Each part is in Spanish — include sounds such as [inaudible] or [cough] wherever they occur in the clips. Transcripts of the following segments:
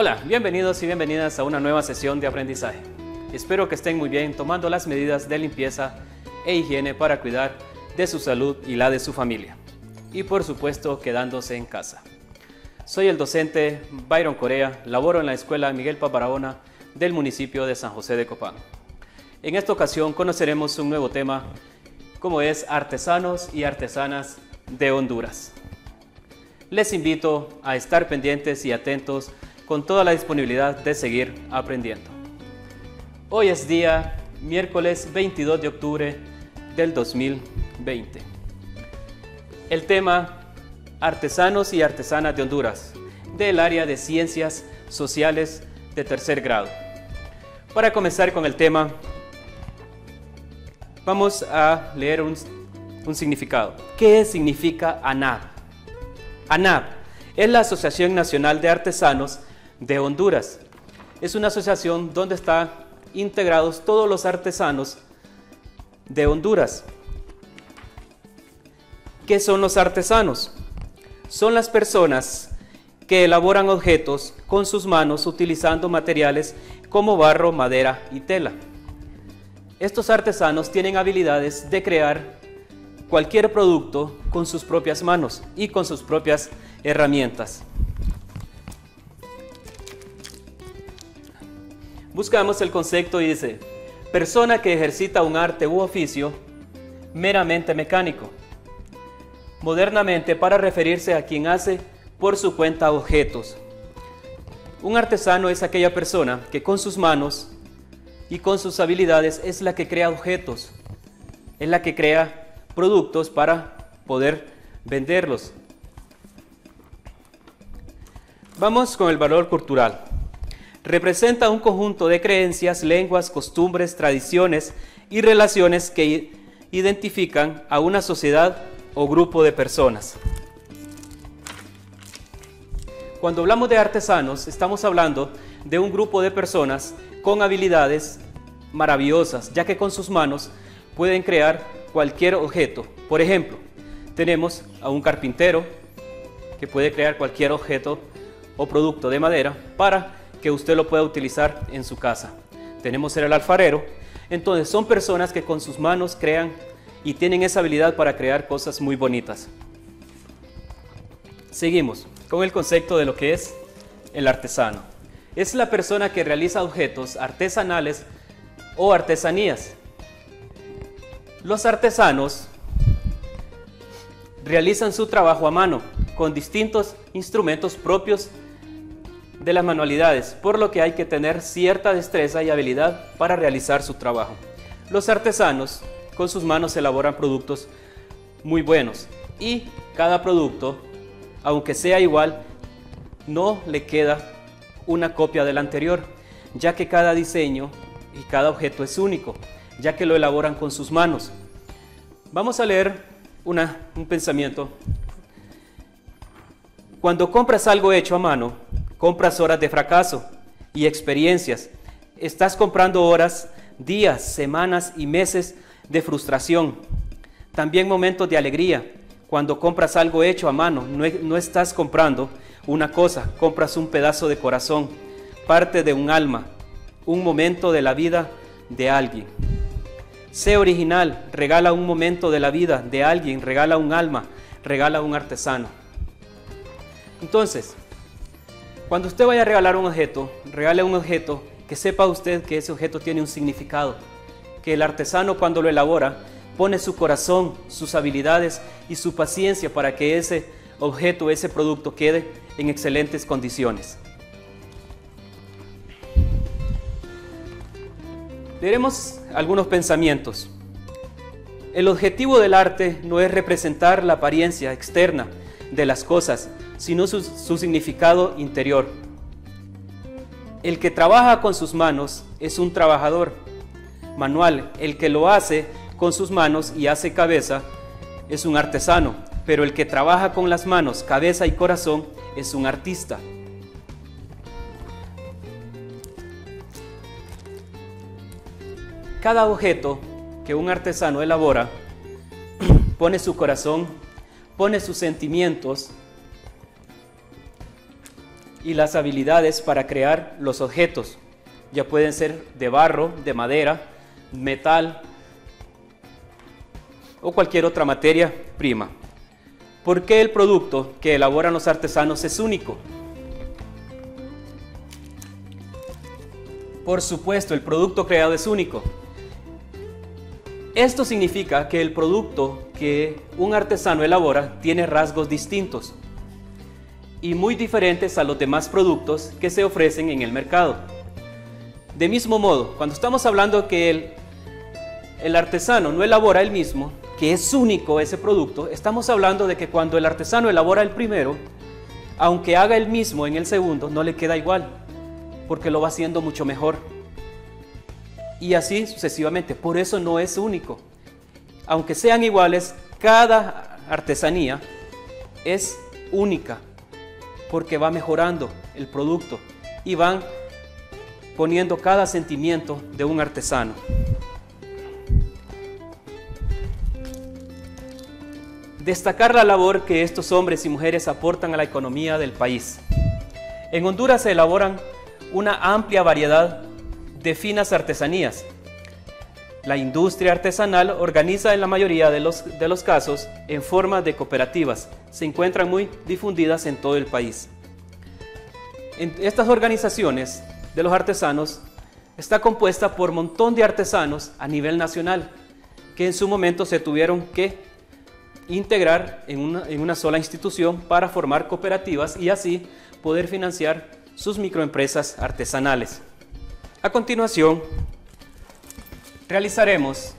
Hola, bienvenidos y bienvenidas a una nueva sesión de aprendizaje. Espero que estén muy bien tomando las medidas de limpieza e higiene para cuidar de su salud y la de su familia. Y por supuesto quedándose en casa. Soy el docente Byron Corea, laboro en la Escuela Miguel Paparabona del municipio de San José de Copán. En esta ocasión conoceremos un nuevo tema como es artesanos y artesanas de Honduras. Les invito a estar pendientes y atentos con toda la disponibilidad de seguir aprendiendo. Hoy es día miércoles 22 de octubre del 2020. El tema Artesanos y Artesanas de Honduras del área de Ciencias Sociales de tercer grado. Para comenzar con el tema, vamos a leer un, un significado. ¿Qué significa ANAB? ANAB es la Asociación Nacional de Artesanos de Honduras. Es una asociación donde están integrados todos los artesanos de Honduras. ¿Qué son los artesanos? Son las personas que elaboran objetos con sus manos utilizando materiales como barro, madera y tela. Estos artesanos tienen habilidades de crear cualquier producto con sus propias manos y con sus propias herramientas. Buscamos el concepto y dice, persona que ejercita un arte u oficio meramente mecánico. Modernamente para referirse a quien hace por su cuenta objetos. Un artesano es aquella persona que con sus manos y con sus habilidades es la que crea objetos, es la que crea productos para poder venderlos. Vamos con el valor cultural. Representa un conjunto de creencias, lenguas, costumbres, tradiciones y relaciones que identifican a una sociedad o grupo de personas. Cuando hablamos de artesanos, estamos hablando de un grupo de personas con habilidades maravillosas, ya que con sus manos pueden crear cualquier objeto. Por ejemplo, tenemos a un carpintero que puede crear cualquier objeto o producto de madera para que usted lo pueda utilizar en su casa. Tenemos el alfarero. Entonces son personas que con sus manos crean y tienen esa habilidad para crear cosas muy bonitas. Seguimos con el concepto de lo que es el artesano. Es la persona que realiza objetos artesanales o artesanías. Los artesanos realizan su trabajo a mano con distintos instrumentos propios de las manualidades, por lo que hay que tener cierta destreza y habilidad para realizar su trabajo. Los artesanos con sus manos elaboran productos muy buenos y cada producto aunque sea igual, no le queda una copia del anterior, ya que cada diseño y cada objeto es único, ya que lo elaboran con sus manos. Vamos a leer un pensamiento. Cuando compras algo hecho a mano, compras horas de fracaso y experiencias. Estás comprando horas, días, semanas y meses de frustración. También momentos de alegría, cuando compras algo hecho a mano, no, estás comprando una cosa, compras un pedazo de corazón, parte de un alma, un momento de la vida de alguien. Sé original, regala un momento de la vida de alguien, regala un alma, regala un artesano. Entonces, cuando usted vaya a regalar un objeto, regale un objeto que sepa usted que ese objeto tiene un significado, que el artesano cuando lo elabora pone su corazón, sus habilidades y su paciencia para que ese objeto, ese producto quede en excelentes condiciones. Veremos algunos pensamientos. El objetivo del arte no es representar la apariencia externa de las cosas, sino su, su, significado interior. El que trabaja con sus manos es un trabajador manual. El que lo hace con sus manos y hace cabeza es un artesano, pero el que trabaja con las manos, cabeza y corazón es un artista. Cada objeto que un artesano elabora [clears throat] pone su corazón, pone sus sentimientos y las habilidades para crear los objetos. Ya pueden ser de barro, de madera, metal o cualquier otra materia prima. ¿Por qué el producto que elaboran los artesanos es único? Por supuesto, el producto creado es único. Esto significa que el producto que un artesano elabora tiene rasgos distintos y muy diferentes a los demás productos que se ofrecen en el mercado. De mismo modo, cuando estamos hablando que el, el artesano no elabora el mismo, que es único ese producto, estamos hablando de que cuando el artesano elabora el primero, aunque haga el mismo en el segundo, no le queda igual, porque lo va haciendo mucho mejor. Y así sucesivamente, por eso no es único. Aunque sean iguales, cada artesanía es única, porque va mejorando el producto y van poniendo cada sentimiento de un artesano. Destacar la labor que estos hombres y mujeres aportan a la economía del país. En Honduras se elaboran una amplia variedad de finas artesanías. La industria artesanal organiza en la mayoría de los, de los casos en forma de cooperativas. Se encuentran muy difundidas en todo el país. En estas organizaciones de los artesanos está compuesta por un montón de artesanos a nivel nacional que en su momento se tuvieron que integrar en una, en una sola institución para formar cooperativas y así poder financiar sus microempresas artesanales. A continuación, realizaremos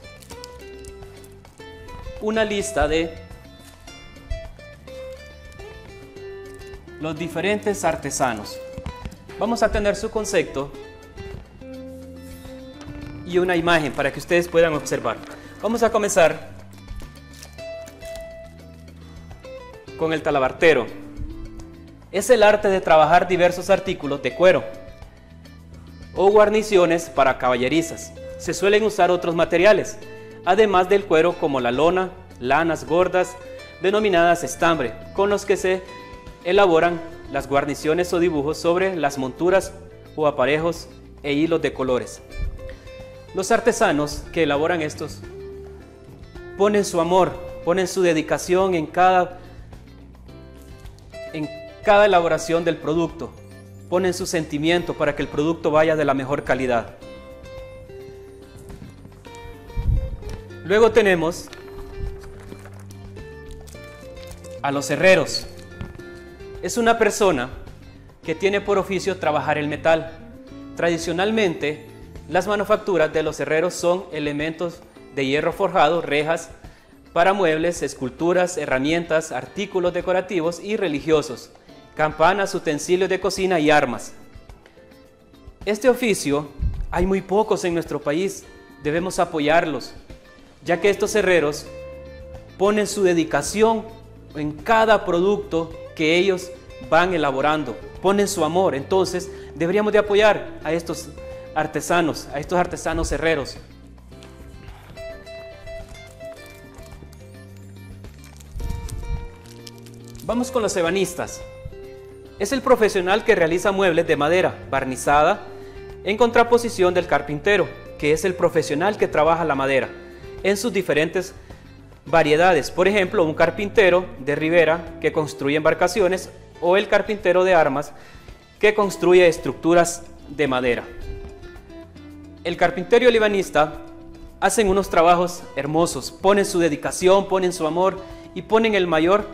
una lista de los diferentes artesanos. Vamos a tener su concepto y una imagen para que ustedes puedan observar. Vamos a comenzar con el talabartero. Es el arte de trabajar diversos artículos de cuero o guarniciones para caballerizas. Se suelen usar otros materiales, además del cuero como la lona, lanas gordas, denominadas estambre, con los que se elaboran las guarniciones o dibujos sobre las monturas o aparejos e hilos de colores. Los artesanos que elaboran estos ponen su amor, ponen su dedicación en cada, en cada elaboración del producto, ponen su sentimiento para que el producto vaya de la mejor calidad. Luego tenemos a los herreros es una persona que tiene por oficio trabajar el metal. Tradicionalmente, las manufacturas de los herreros son elementos de hierro forjado, rejas para muebles, esculturas, herramientas, artículos decorativos y religiosos, campanas, utensilios de cocina y armas. Este oficio hay muy pocos en nuestro país, debemos apoyarlos, ya que estos herreros ponen su dedicación en cada producto que ellos van elaborando, ponen su amor. Entonces deberíamos de apoyar a estos artesanos, a estos artesanos herreros. Vamos con los ebanistas. Es el profesional que realiza muebles de madera barnizada en contraposición del carpintero, que es el profesional que trabaja la madera en sus diferentes variedades. Por ejemplo, un carpintero de ribera que construye embarcaciones o el carpintero de armas que construye estructuras de madera. El carpintero libanista hacen unos trabajos hermosos, ponen su dedicación, ponen su amor y ponen el mayor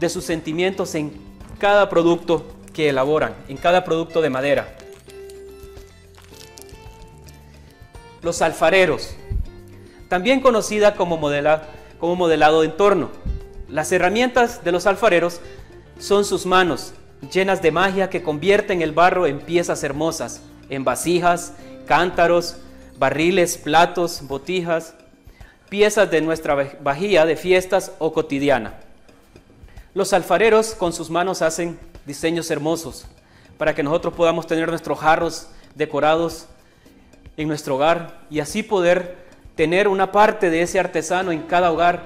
de sus sentimientos en cada producto que elaboran, en cada producto de madera. Los alfareros, también conocida como como modelado de entorno. Las herramientas de los alfareros son sus manos, llenas de magia que convierten el barro en piezas hermosas, en vasijas, cántaros, barriles, platos, botijas, piezas de nuestra vajilla de fiestas o cotidiana. Los alfareros con sus manos hacen diseños hermosos para que nosotros podamos tener nuestros jarros decorados en nuestro hogar y así poder tener una parte de ese artesano en cada hogar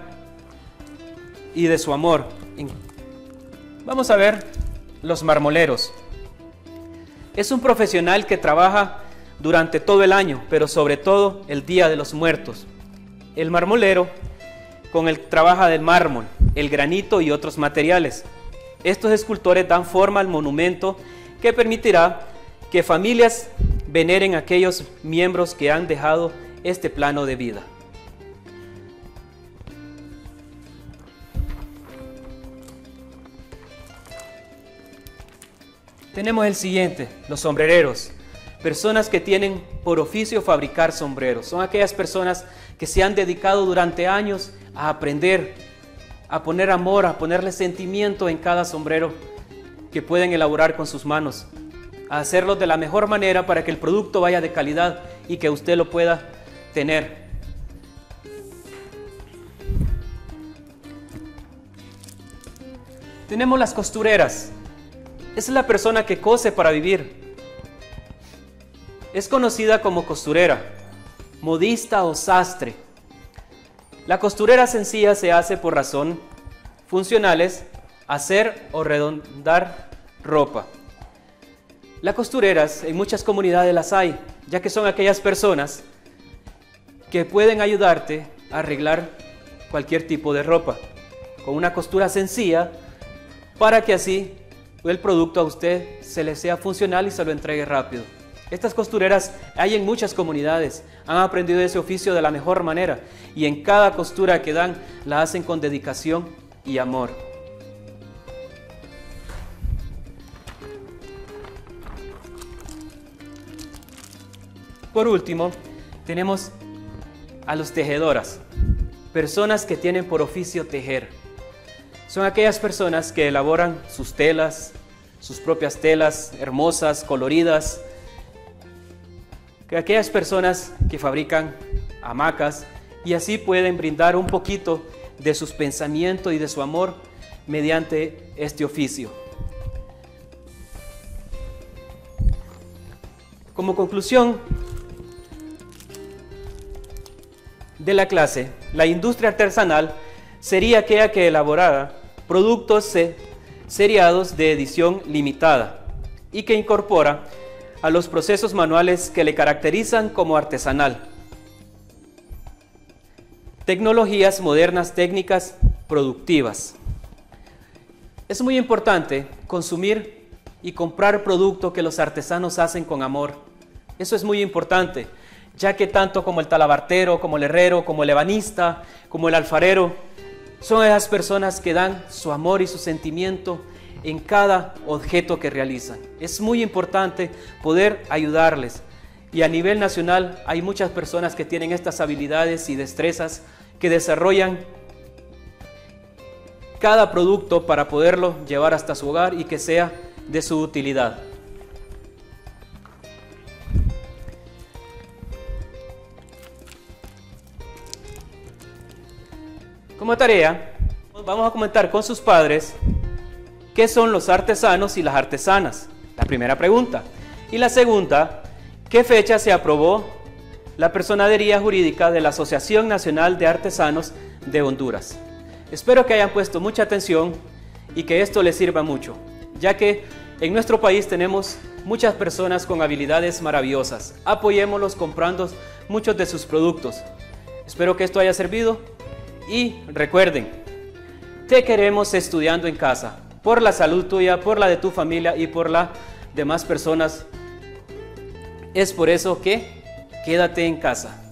y de su amor. Vamos a ver los marmoleros. Es un profesional que trabaja durante todo el año, pero sobre todo el Día de los Muertos. El marmolero con el trabaja del mármol, el granito y otros materiales. Estos escultores dan forma al monumento que permitirá que familias veneren a aquellos miembros que han dejado este plano de vida. Tenemos el siguiente, los sombrereros. Personas que tienen por oficio fabricar sombreros. Son aquellas personas que se han dedicado durante años a aprender, a poner amor, a ponerle sentimiento en cada sombrero que pueden elaborar con sus manos. A hacerlo de la mejor manera para que el producto vaya de calidad y que usted lo pueda tener. Tenemos las costureras. Es la persona que cose para vivir. Es conocida como costurera, modista o sastre. La costurera sencilla se hace por razón funcionales, hacer o redondar ropa. Las costureras en muchas comunidades las hay, ya que son aquellas personas que pueden ayudarte a arreglar cualquier tipo de ropa con una costura sencilla para que así el producto a usted se le sea funcional y se lo entregue rápido. Estas costureras hay en muchas comunidades, han aprendido ese oficio de la mejor manera y en cada costura que dan la hacen con dedicación y amor. Por último, tenemos a los tejedoras, personas que tienen por oficio tejer. Son aquellas personas que elaboran sus telas, sus propias telas hermosas, coloridas. Que aquellas personas que fabrican hamacas y así pueden brindar un poquito de sus pensamientos y de su amor mediante este oficio. Como conclusión de la clase, la industria artesanal sería aquella que elaborara productos seriados de edición limitada y que incorpora a los procesos manuales que le caracterizan como artesanal. Tecnologías modernas técnicas productivas. Es muy importante consumir y comprar producto que los artesanos hacen con amor. Eso es muy importante, ya que tanto como el talabartero, como el herrero, como el ebanista, como el alfarero, son esas personas que dan su amor y su sentimiento en cada objeto que realizan. Es muy importante poder ayudarles. Y a nivel nacional hay muchas personas que tienen estas habilidades y destrezas que desarrollan cada producto para poderlo llevar hasta su hogar y que sea de su utilidad. Como tarea, vamos a comentar con sus padres qué son los artesanos y las artesanas. La primera pregunta. Y la segunda, ¿qué fecha se aprobó la personadería jurídica de la Asociación Nacional de Artesanos de Honduras? Espero que hayan puesto mucha atención y que esto les sirva mucho, ya que en nuestro país tenemos muchas personas con habilidades maravillosas. Apoyémoslos comprando muchos de sus productos. Espero que esto haya servido y recuerden, te queremos estudiando en casa, por la salud tuya, por la de tu familia y por las demás personas. Es por eso que quédate en casa.